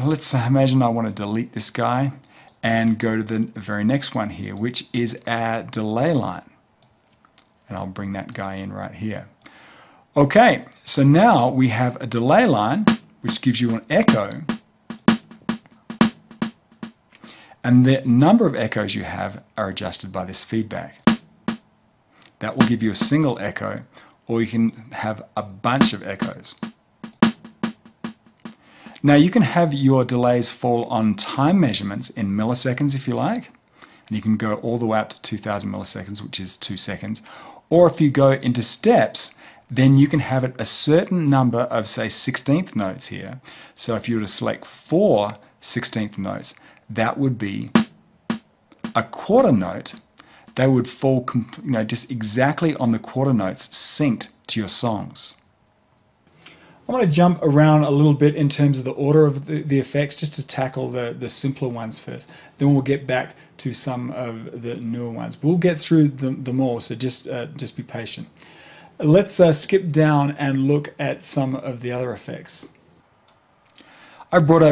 let's uh, imagine I want to delete this guy and go to the very next one here, which is our delay line. And I'll bring that guy in right here. Okay, so now we have a delay line, which gives you an echo. And the number of echoes you have are adjusted by this feedback. That will give you a single echo, or you can have a bunch of echoes. Now you can have your delays fall on time measurements in milliseconds if you like, and you can go all the way up to 2000 milliseconds, which is two seconds. Or if you go into steps, then you can have it a certain number of say 16th notes here. So if you were to select four 16th notes, that would be a quarter note. They would fall, you know, just exactly on the quarter notes synced to your songs. I want to jump around a little bit in terms of the order of the, the, effects just to tackle the, the simpler ones first. Then we'll get back to some of the newer ones. We'll get through them, them all, so just, uh, just be patient. Let's uh, skip down and look at some of the other effects. I brought over